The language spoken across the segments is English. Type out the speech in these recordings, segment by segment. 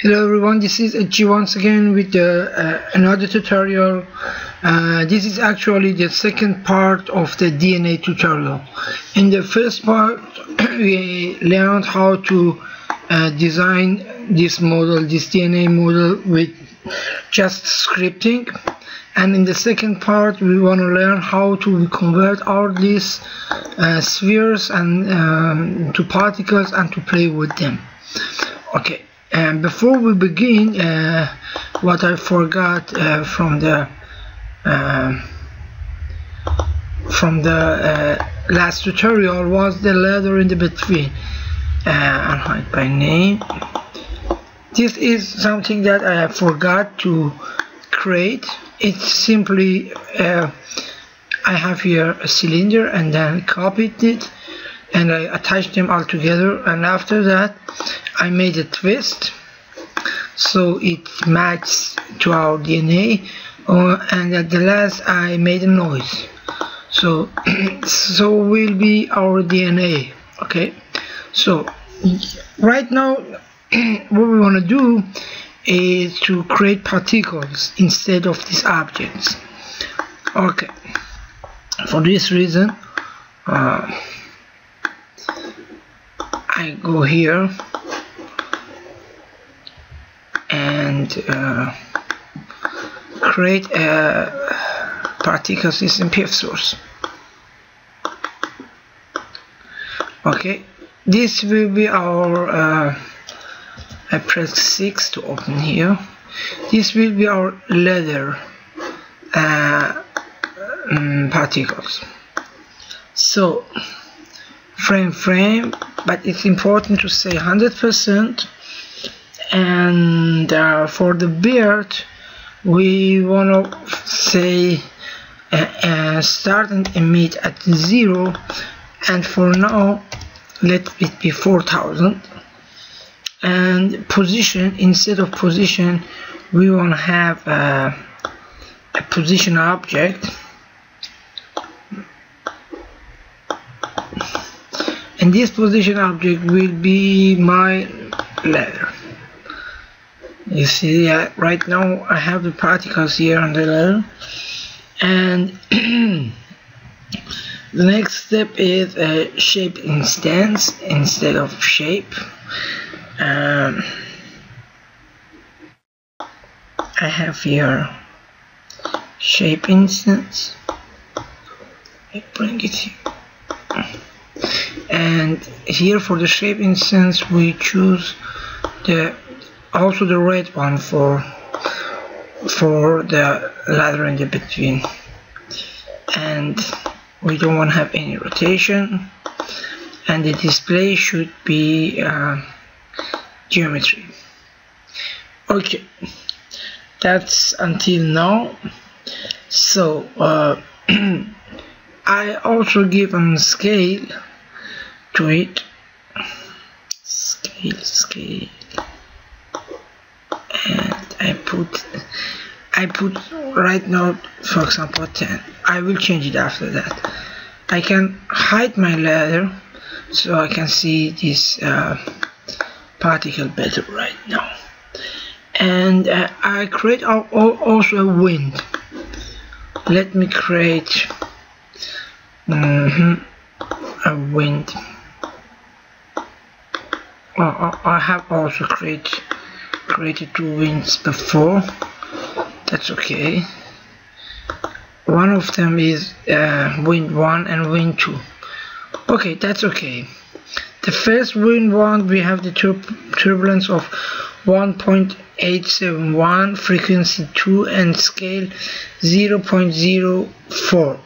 Hello everyone, this is G once again with uh, another tutorial. Uh, this is actually the second part of the DNA tutorial. In the first part we learned how to uh, design this model, this DNA model with just scripting and in the second part we want to learn how to convert all these uh, spheres and um, to particles and to play with them. Okay and before we begin uh, what I forgot uh, from the uh, from the uh, last tutorial was the ladder in the between. Uh, hide by name. This is something that I forgot to create. It's simply uh, I have here a cylinder and then copied it and I attached them all together and after that I made a twist so it matches to our DNA uh, and at the last I made a noise. So so will be our DNA okay? So right now what we want to do is to create particles instead of these objects. Okay. For this reason uh, I go here. And uh, create a particle system pf source. Okay. This will be our uh, I press 6 to open here. This will be our ladder uh, um, particles. So frame frame but it's important to say 100% and uh, for the birth we want to say uh, uh, start and emit at zero. And for now let it be 4000 and position instead of position we want to have uh, a position object and this position object will be my ladder. You see uh, right now I have the particles here on the ladder. And the next step is a shape instance instead of shape. Um, I have here shape instance. I bring it here and here for the shape instance we choose the also the red one for for the ladder in the between. And we don't want to have any rotation. And the display should be uh, geometry. Okay. That's until now. So uh, I also give a scale to it scale scale. And I put I put right now for example 10 I will change it after that. I can hide my ladder so I can see this uh, particle better right now. And uh, I create also a wind. Let me create mm -hmm, a wind I have also create, created two winds before. That's okay. One of them is uh, wind 1 and wind 2 okay that's okay. The first wind 1 we have the tur turbulence of 1.871 frequency 2 and scale 0.04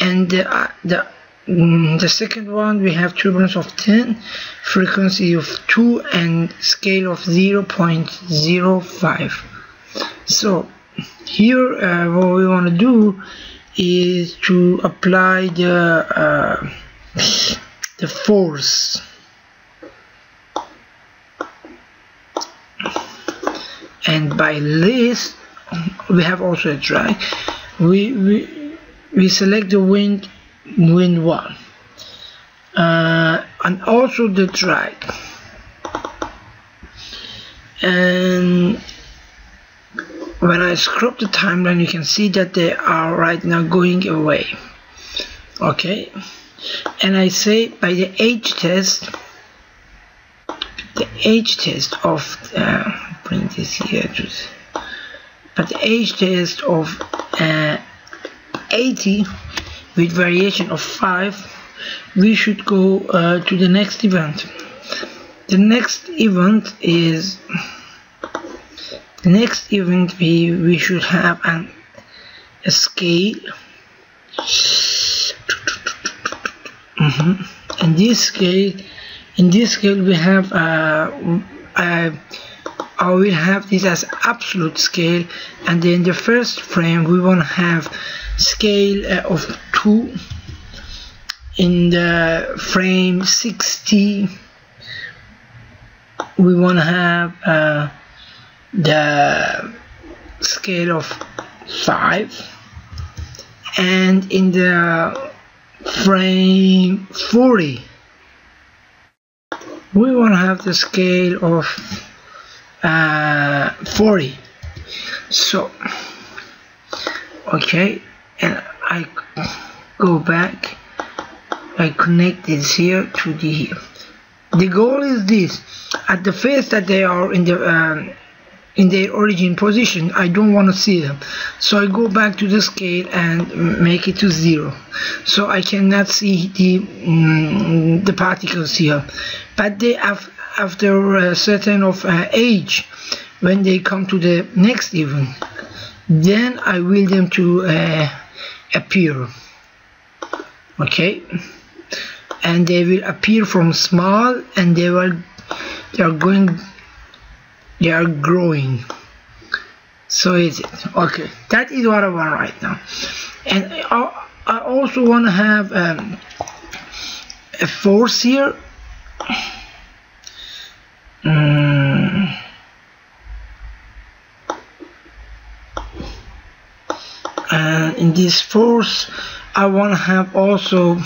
and the, uh, the Mm, the second one we have turbulence of 10 frequency of 2 and scale of 0.05 so here uh, what we want to do is to apply the uh, the force. And by this we have also a drag. We we, we select the wind wind 1 uh, and also the drag and when I scrub the timeline you can see that they are right now going away. Okay. And I say by the age test the age test of uh, bring this here but the age test of uh, 80 with variation of 5 we should go uh, to the next event the next event is the next event we we should have an a scale mm -hmm. in this scale in this scale we have uh, uh, I will have this as absolute scale and then the first frame we want to have scale uh, of 2 in the frame 60 we want to have uh, the scale of 5 and in the frame 40 we want to have the scale of uh, 40 so okay and I go back I connect this here to the here. The goal is this. At the phase that they are in the um, in their origin position I don't want to see them. So I go back to the scale and make it to zero. So I cannot see the mm, the particles here. But they have after a certain of uh, age when they come to the next event then I will them to uh, appear okay? And they will appear from small and they will they are going they are growing. So is it. Okay. That is what I want right now. And I, I also want to have um, a force here. Mm. and in this force I want to have also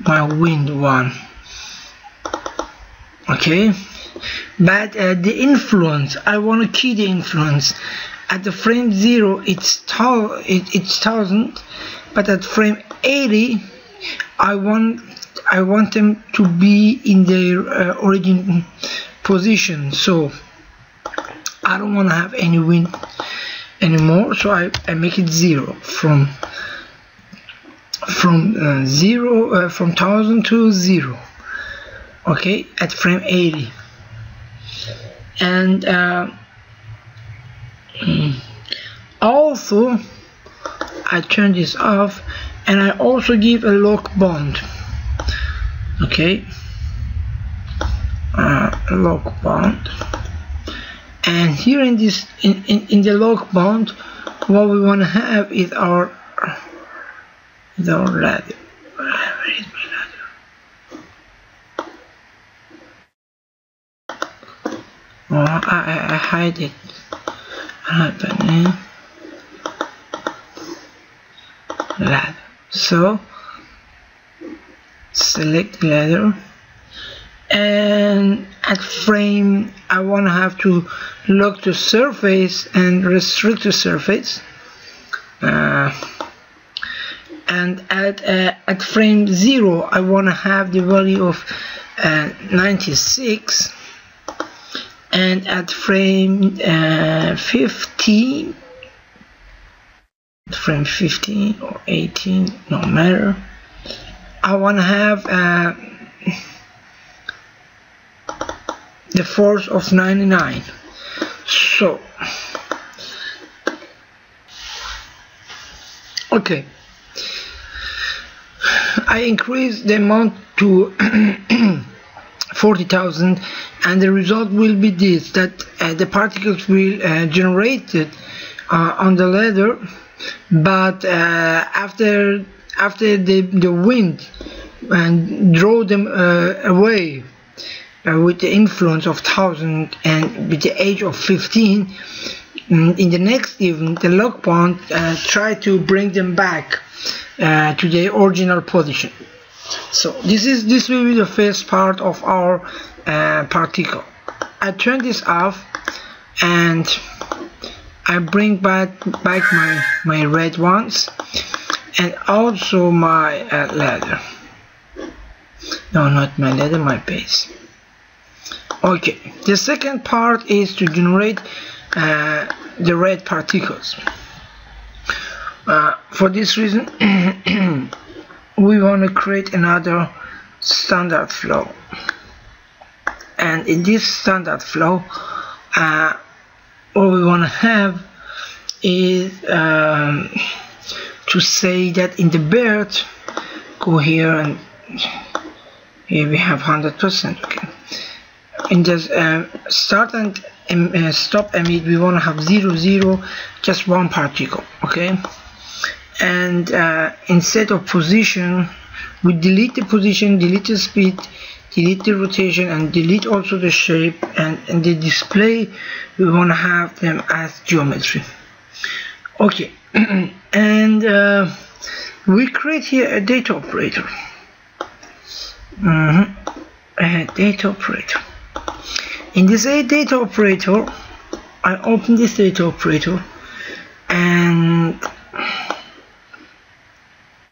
my wind one. Okay? But uh, the influence I want to key the influence. At the frame 0 it's it, it's thousand but at frame 80 I want I want them to be in their uh, origin position. So I don't want to have any wind anymore so I, I make it 0 from from uh, 0 uh, from 1000 to 0 okay at frame 80 and uh, also I turn this off and I also give a lock bond okay? Uh, lock bond. And here in this in, in, in the lock bond what we want to have is our our ladder where is my ladder oh I, I, hide it happening ladder. So select ladder. And at frame I want to have to lock the surface and restrict the surface. Uh, and at uh, at frame 0 I want to have the value of uh, 96 and at frame uh, 15 frame 15 or 18 no matter. I want to have uh, the force of 99 so okay I increase the amount to 40,000 and the result will be this that uh, the particles will uh, generated uh, on the ladder but uh, after after the, the wind and draw them uh, away uh, with the influence of 1000 and with the age of 15 mm, in the next event the lock uh, try to bring them back uh, to the original position. So this is this will be the first part of our uh, particle. I turn this off and I bring back back my my red ones and also my uh, ladder no not my ladder my base. Okay the second part is to generate uh, the red particles uh, for this reason we want to create another standard flow. And in this standard flow uh, what we want to have is um, to say that in the birth go here and here we have 100% okay. In this uh, start and um, uh, stop emit we want to have 0 0 just one particle okay and uh, instead of position we delete the position delete the speed delete the rotation and delete also the shape and in the display. We want to have them as geometry. Okay. And uh, we create here a data operator. Mm -hmm. a data operator. In this a data operator I open this data operator and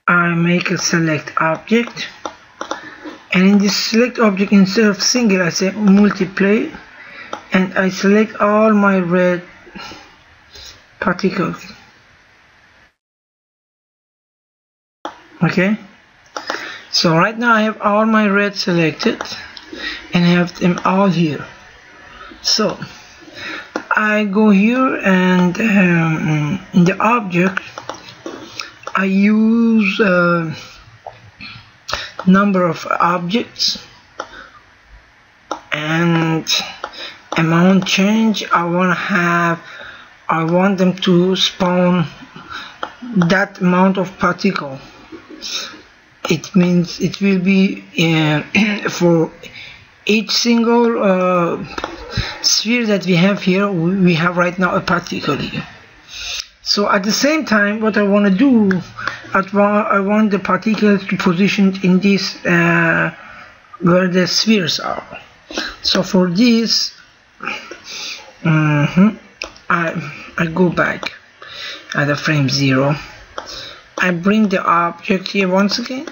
I make a select object. And in this select object instead of single I say multiply. And I select all my red particles. Okay? So right now I have all my red selected. And I have them all here. So I go here and um, in the object I use uh, number of objects and amount change. I want to have I want them to spawn that amount of particle. It means it will be uh, for each single uh, sphere that we have here we have right now a particle here so at the same time what I want to do I want the particles to position in this uh, where the spheres are. So for this mm -hmm, I, I go back at the frame 0 I bring the object here once again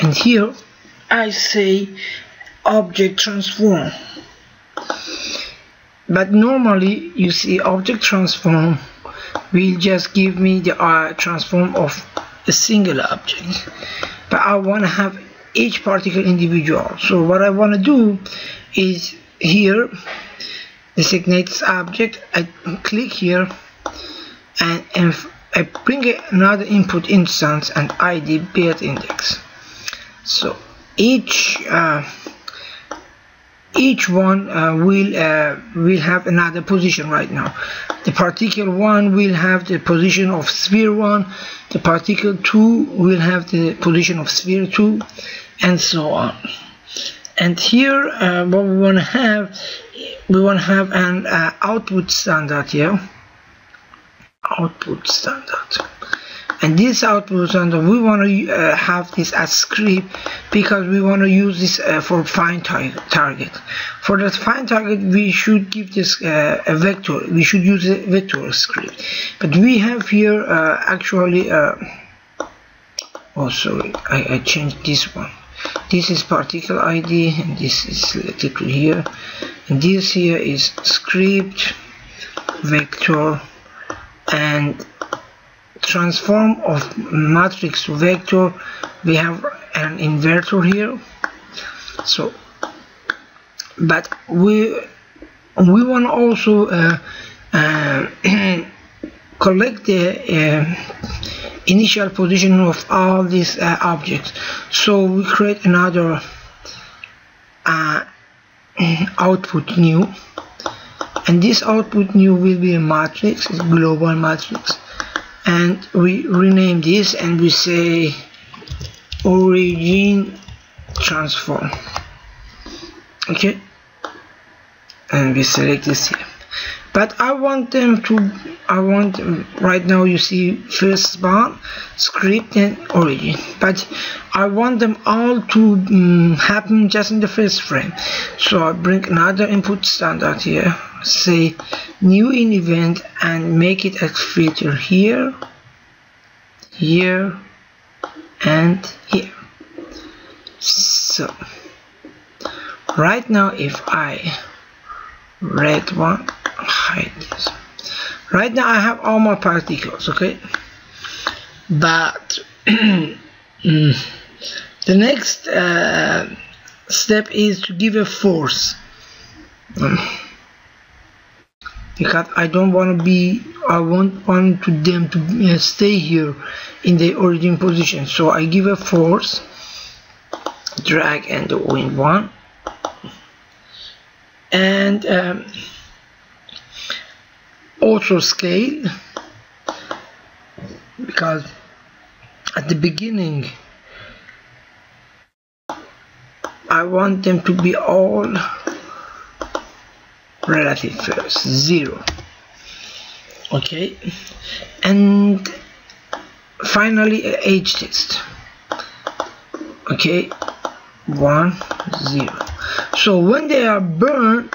and here I say object transform. But normally you see object transform will just give me the uh, transform of a single object. But I want to have each particle individual. So what I want to do is here designate this object. I click here and, and I bring another input instance and ID birth index. So each uh, each one uh, will uh, will have another position right now. The particle 1 will have the position of sphere 1 the particle 2 will have the position of sphere 2 and so on. And here uh, what we want to have we want to have an uh, output standard here output standard and this output standard we want to uh, have this as script because we want to use this uh, for find tar target. For that find target we should give this uh, a vector we should use a vector script. But we have here uh, actually uh, oh sorry I, I changed this one. This is particle ID and this is selected here. And this here is script vector and transform of matrix to vector we have an inverter here. So but we we want also uh, uh, collect the uh, initial position of all these uh, objects. So we create another uh, output new. And this output new will be a matrix a global matrix and we rename this and we say origin transform. Okay? And we select this here but I want them to I want right now you see first spawn script and origin. But I want them all to um, happen just in the first frame. So I bring another input standard here say new in event and make it a filter here here and here. So right now if I red one hide this right now I have all my particles okay? But mm, the next uh, step is to give a force. Um, because I don't want to be I want want to them to uh, stay here in the origin position. So I give a force drag and the wind one. And um, also scale because at the beginning I want them to be all relative first zero. Okay? And finally age test. Okay? One zero. So when they are burned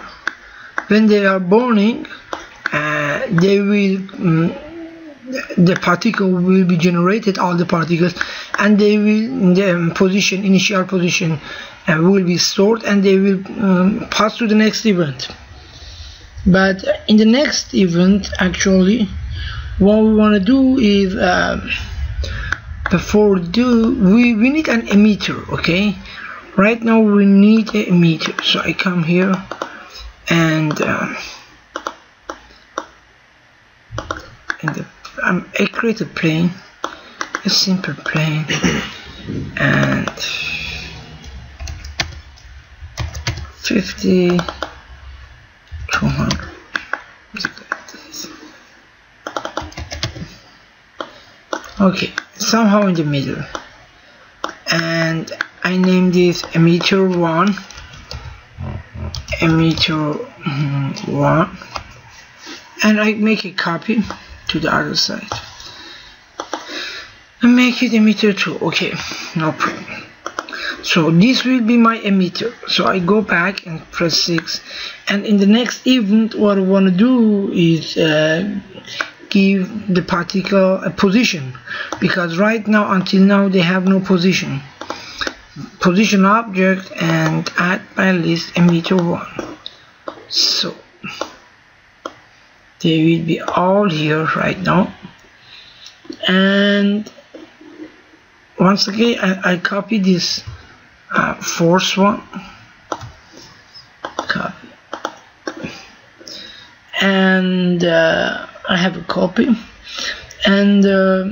when they are burning they will um, the particle will be generated all the particles and they will the um, position initial position uh, will be stored and they will um, pass to the next event. But in the next event actually what we want to do is uh, before do we, we need an emitter okay? Right now we need a emitter so I come here and uh, and the, um, I create a plane a simple plane and 50 200 okay somehow in the middle. And I name this emitter 1 emitter mm, 1 and I make a copy to the other side. And make it emitter 2 okay no problem. So this will be my emitter. So I go back and press 6 and in the next event what I want to do is uh, give the particle a position. Because right now until now they have no position. Position object and add by list emitter 1 so they will be all here right now. And once again I, I copy this uh, force one. Copy. And uh, I have a copy. And uh,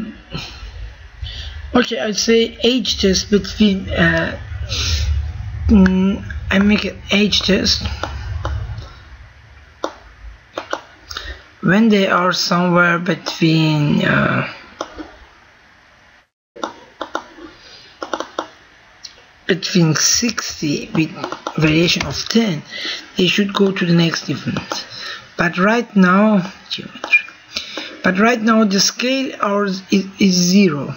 okay I say age test between uh, mm, I make an age test when they are somewhere between uh, between 60 with variation of 10 they should go to the next event but right now geometry. But right now the scale ours is, is zero.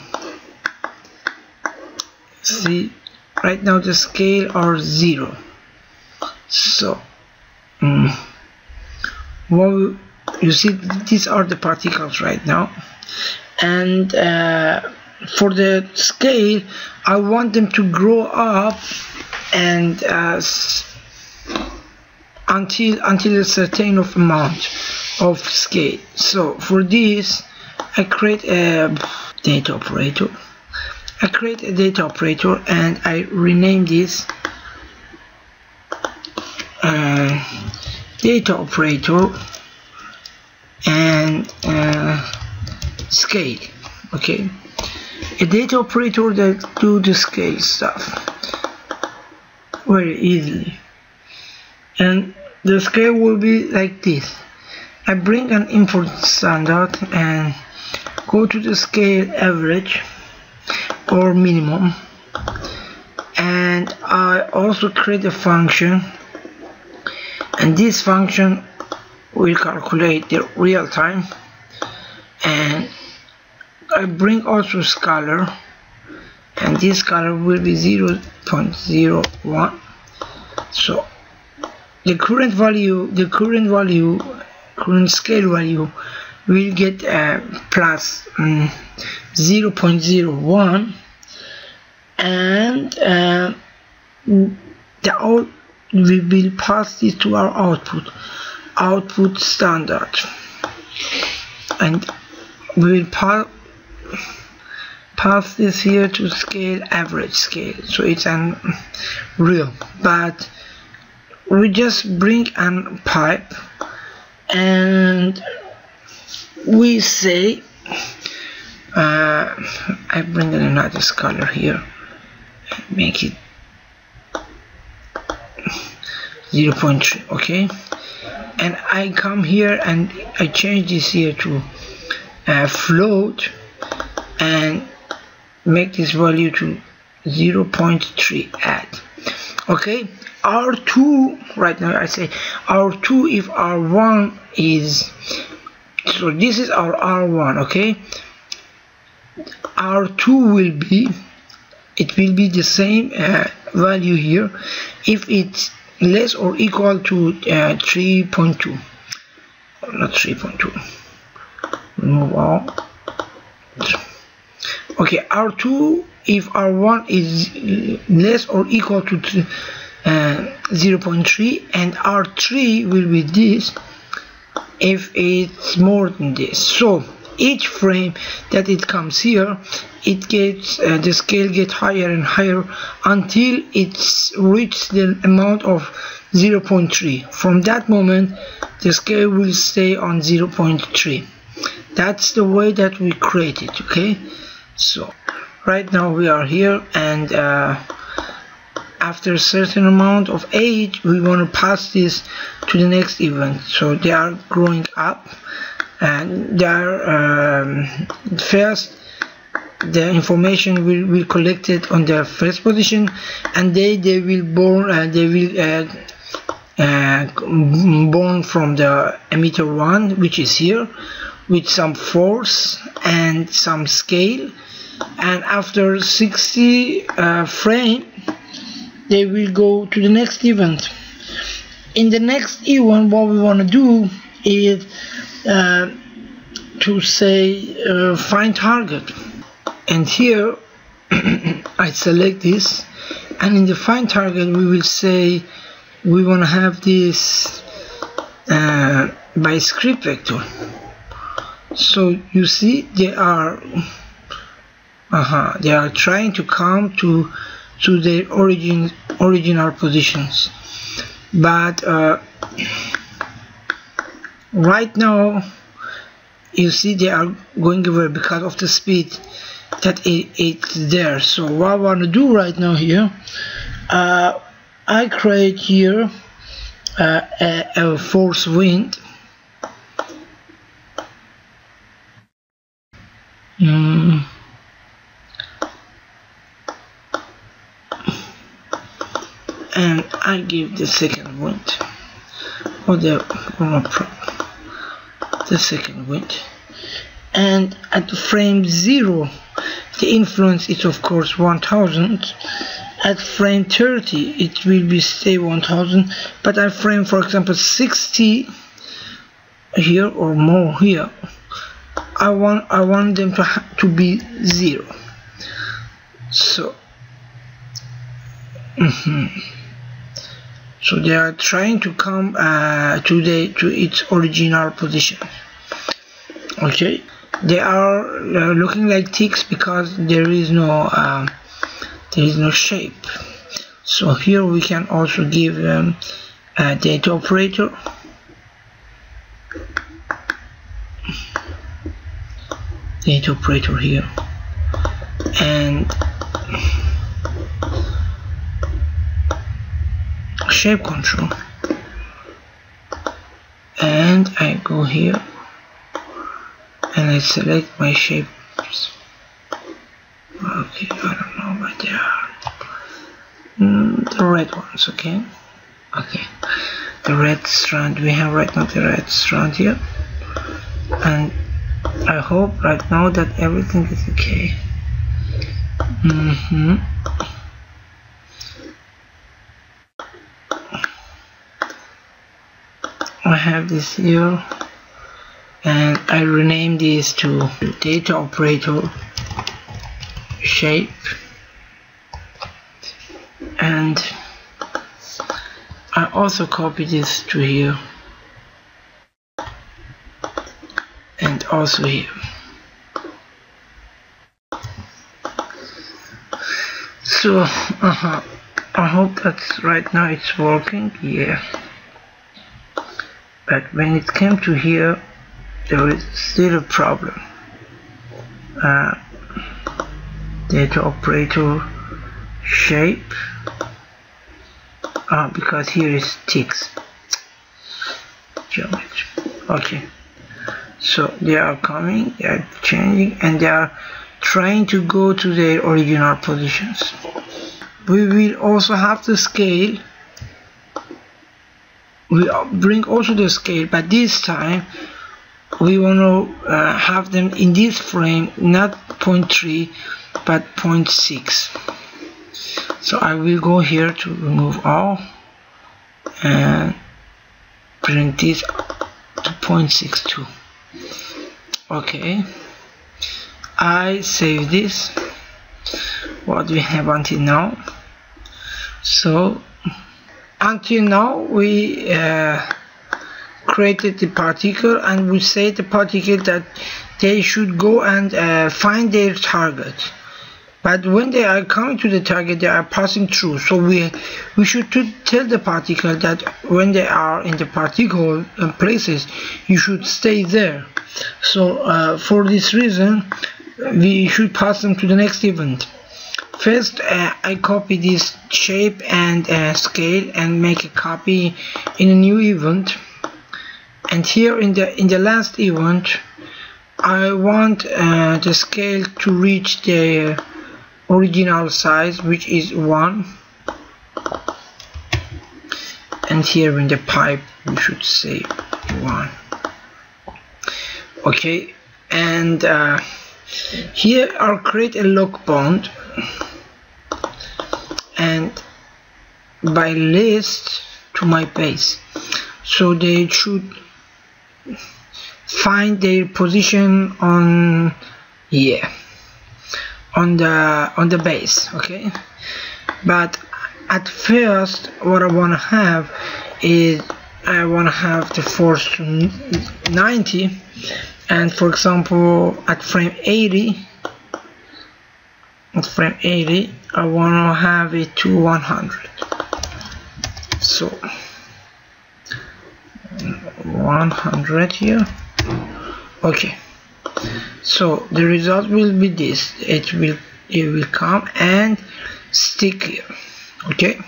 See right now the scale are zero. So mm, well you see these are the particles right now. And uh, for the scale I want them to grow up and uh, until until a certain of amount of scale. So for this I create a data operator. I create a data operator and I rename this uh, data operator and uh, scale okay? A data operator that do the scale stuff very easily. And the scale will be like this. I bring an input standard and go to the scale average or minimum. And I also create a function. And this function will calculate the real time. And I bring also scalar and this scalar will be 0 0.01 so the current value the current value current scale value will get uh, plus, um, 0.01 and uh, the out we will pass this to our output output standard. And we will pass this here to scale average scale. So it's an real but we just bring an pipe and we say uh, I bring in another scalar here. Make it 0.3 okay and I come here and I change this here to uh, float and make this value to 0.3 add. Okay? R2 right now I say R2 if R1 is so this is our R1 okay? R2 will be it will be the same uh, value here. If it's less or equal to uh, 3.2 not 3.2 remove all. Okay R2 if R1 is less or equal to uh, 0.3 and R3 will be this if it's more than this. So each frame that it comes here it gets uh, the scale get higher and higher until it's reached the amount of 0.3 from that moment the scale will stay on 0.3 that's the way that we create it okay? So right now we are here and uh, after a certain amount of age we want to pass this to the next event. So they are growing up and they are um, first the information will be collected on their first position and they they will born uh, they will uh, uh, born from the emitter one which is here with some force and some scale. And after 60 uh, frame they will go to the next event. In the next event what we want to do is to say uh, find target. And here I select this and in the find target we will say we want to have this uh, by script vector. So you see they are uh -huh, they are trying to come to to their origin original positions. But uh, right now you see they are going away because of the speed that it, it's there. So what I want to do right now here uh, I create here uh, a, a force wind. Mm. and I give the second wind. Or the the second wind. And at the frame 0 the influence is of course 1000 at frame 30 it will be stay 1000 but at frame for example 60 here or more here I want I want them to to be zero. So mm -hmm so they are trying to come uh, to the to its original position. Okay? They are uh, looking like ticks because there is no uh, there is no shape. So here we can also give them a data operator. Data operator here. And shape control. And I go here and I select my shapes. Okay I don't know but they are mm, the red ones okay? Okay the red strand we have right now the red strand here. And I hope right now that everything is okay. Mm -hmm. Have this here and I rename this to data operator shape. And I also copy this to here and also here. So uh -huh. I hope that's right now it's working. Yeah but when it came to here there is still a problem. Uh, data operator shape uh, because here is ticks. Geometry. Okay. So they are coming they are changing and they are trying to go to their original positions. We will also have to scale we bring also the scale but this time we want to uh, have them in this frame not 0.3 but 0.6 so I will go here to remove all and bring this to 0.62 okay. I save this what we have until now. So until now we uh, created the particle and we say the particle that they should go and uh, find their target. But when they are coming to the target they are passing through. So we we should tell the particle that when they are in the particle uh, places you should stay there. So uh, for this reason we should pass them to the next event first uh, I copy this shape and uh, scale and make a copy in a new event. And here in the in the last event I want uh, the scale to reach the original size which is 1 and here in the pipe we should say 1 okay and uh, here I'll create a lock bond and by list to my base. So they should find their position on here on the on the base okay? But at first what I want to have is I want to have the force to 90 and for example at frame 80 at frame 80 I want to have it to 100 so 100 here. Okay. So the result will be this. It will it will come and stick here. Okay?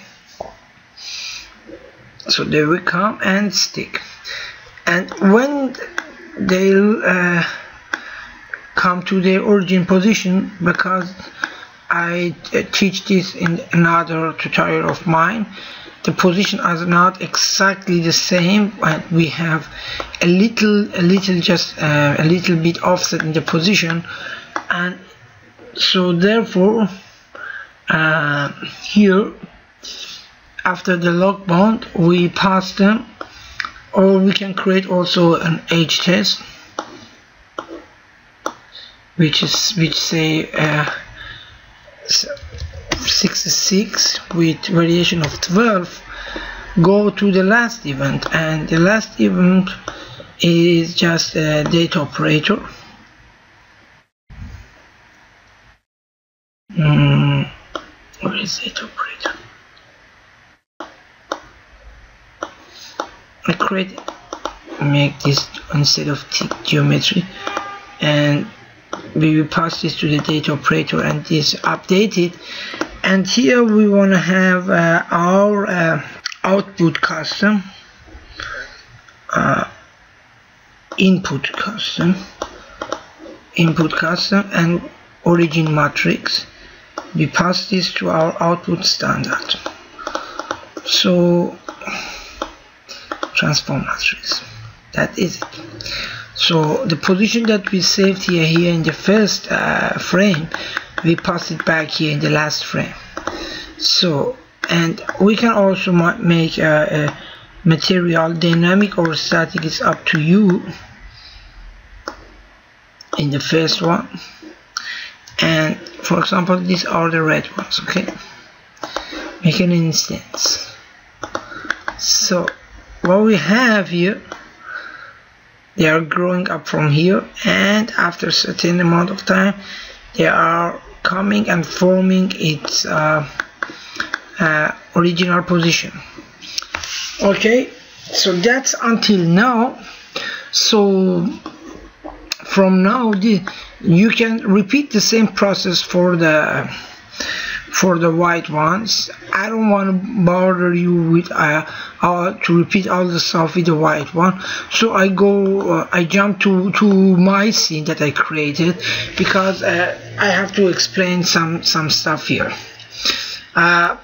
So they will come and stick. And when they uh, come to their origin position because I uh, teach this in another tutorial of mine. The position is not exactly the same and we have a little a little just uh, a little bit offset in the position. And so therefore uh, here after the lock bond we pass them or we can create also an age test which is which say uh, 66 with variation of 12 go to the last event and the last event is just a data operator. Mm, where is data operator? I create make this instead of geometry and we will pass this to the data operator and this updated. And here we want to have uh, our uh, output custom uh, input custom input custom and origin matrix. We pass this to our output standard. So transform matrix. That is it so the position that we saved here here in the first uh, frame we pass it back here in the last frame. So and we can also make a, a material dynamic or static is up to you in the first one. And for example these are the red ones okay? Make an instance. So what we have here they are growing up from here and after a certain amount of time they are coming and forming its uh, uh, original position. Okay so that's until now. So from now the, you can repeat the same process for the for the white ones. I don't want to bother you with uh, uh, to repeat all the stuff with the white one. So I go uh, I jump to to my scene that I created because uh, I have to explain some some stuff here. Uh,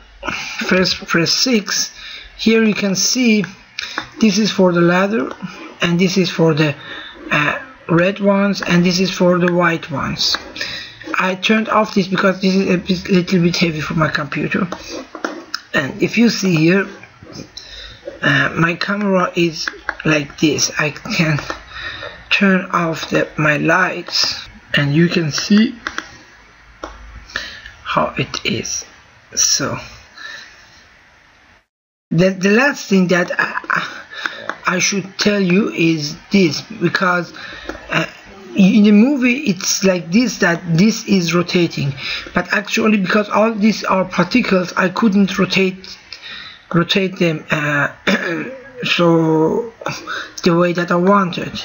first press 6 here you can see this is for the ladder and this is for the uh, red ones and this is for the white ones I turned off this because this is a bit, little bit heavy for my computer. And if you see here uh, my camera is like this. I can turn off the, my lights and you can see how it is. So the, the last thing that I, I should tell you is this because uh, in the movie it's like this that this is rotating but actually because all these are particles I couldn't rotate rotate them uh, so the way that I wanted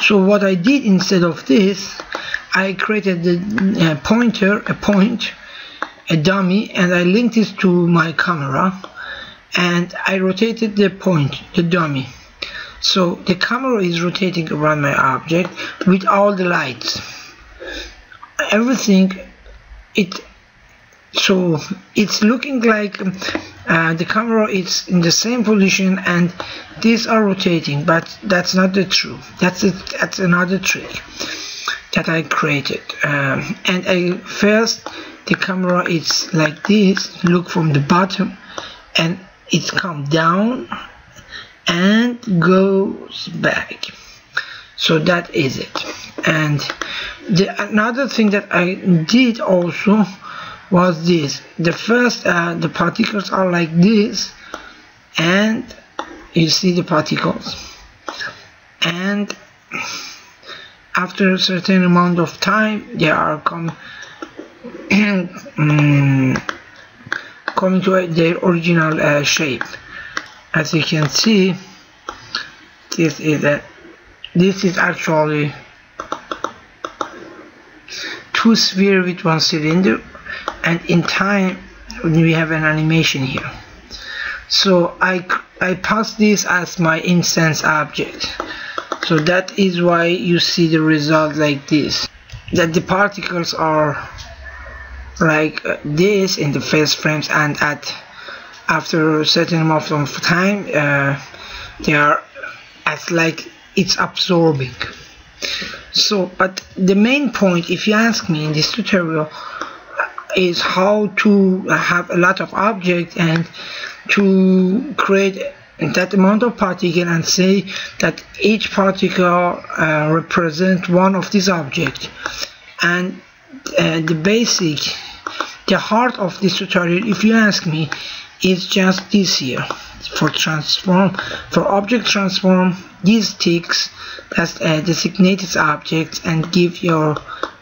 so what I did instead of this I created the uh, pointer a point a dummy and I linked this to my camera and I rotated the point, the dummy. So the camera is rotating around my object with all the lights. Everything, it so it's looking like uh, the camera is in the same position and these are rotating but that's not the truth that's it that's another trick that I created um, and I first the camera is like this look from the bottom and it's come down and goes back. So that is it. And the another thing that I did also was this. The first uh, the particles are like this and you see the particles. And after a certain amount of time they are come um, coming to their original uh, shape as you can see this is a this is actually two sphere with one cylinder and in time we have an animation here. So I, I pass this as my instance object. So that is why you see the result like this. That the particles are like this in the first frames and at after certain amount of time uh, they are as like it's absorbing. So but the main point if you ask me in this tutorial is how to have a lot of objects and to create that amount of particle and say that each particle uh, represent one of these objects. And uh, the basic the heart of this tutorial if you ask me is just this here for transform for object transform these ticks as uh, designated objects and give your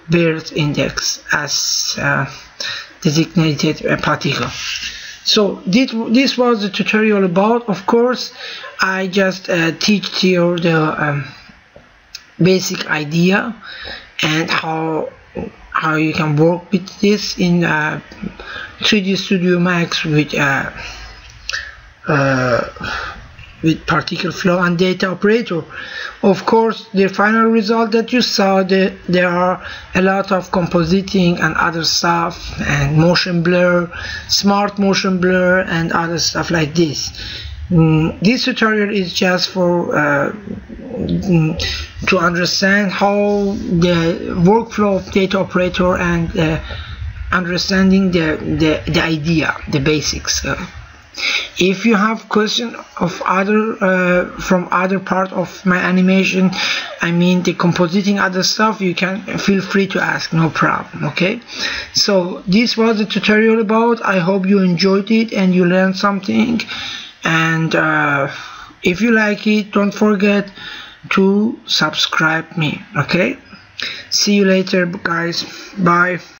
birth index as uh, designated particle. So this, this was the tutorial about. Of course I just uh, teach you the um, basic idea and how how you can work with this in uh, 3D Studio Max with uh, uh, with particle flow and data operator. Of course the final result that you saw the, there are a lot of compositing and other stuff and motion blur smart motion blur and other stuff like this mm, this tutorial is just for uh, mm, to understand how the workflow of data operator and uh, understanding the, the the idea the basics uh, if you have question of other uh, from other part of my animation I mean the compositing other stuff you can feel free to ask no problem okay? So this was the tutorial about. I hope you enjoyed it and you learned something and uh, if you like it don't forget to subscribe me okay? See you later guys. Bye